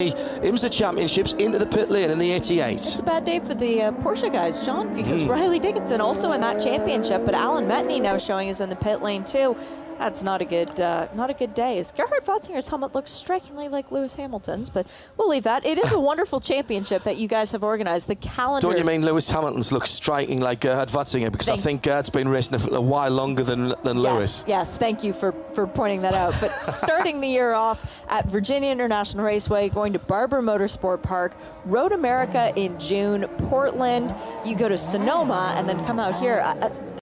IMSA Championships into the pit lane in the 88. It's a bad day for the uh, Porsche guys, John, because mm. Riley Dickinson also in that championship, but Alan Metni now showing is in the pit lane too. That's not a good, uh, not a good day. As Gerhard Watzinger's helmet looks strikingly like Lewis Hamilton's, but we'll leave that. It is a wonderful championship that you guys have organized. The calendar. Don't you mean Lewis Hamilton's looks striking like Gerhard Watzinger? Because thank I think Gerhard's been racing a, a while longer than than yes, Lewis. Yes, thank you for for pointing that out. But starting the year off at Virginia International Raceway, going to Barber Motorsport Park, Road America in June, Portland. You go to Sonoma, and then come out here. Uh, uh